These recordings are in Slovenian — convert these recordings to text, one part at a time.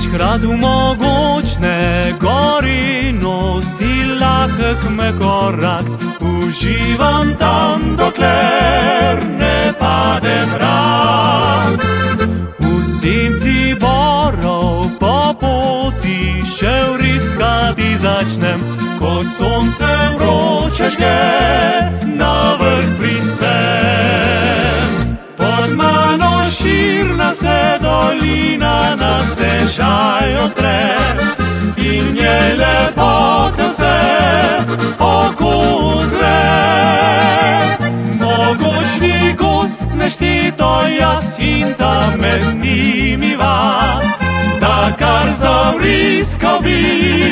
Večkrat v mogočne gori nosi lahek me korak, uživam tam, dokler ne pade mrak. V senci borov po poti še vriskati začnem, ko sonce vroče žge, na vrh prispem. Stežaj odpre in nje lepote vse okuzre. Mogočni gost neštito jaz in tam med njimi vas, da kar zavriskal bi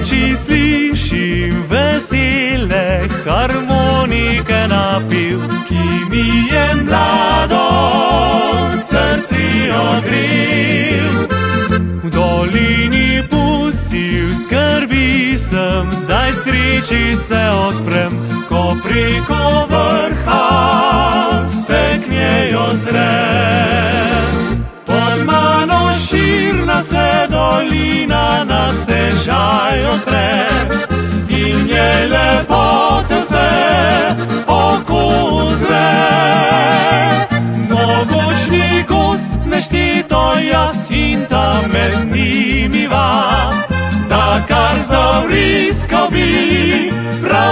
Ob koči slišim vesele harmonike napil, ki mi je mlado srce ogril. V dolini pustil skrbi sem, zdaj sreči se odprem, ko preko vrha se k njej ozrem. Pod mano širna se dolina na stežaj odpre in nje lepote vse okuzre. Mogočni gost neštito jaz in tam med njimi vas, da kar zavriskal bi prav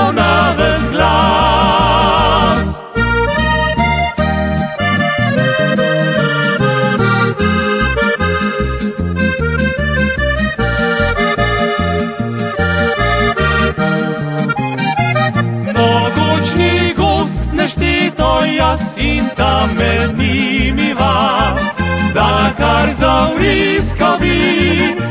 մասին տամենի մի վաս, դա կար զավրիս կավին,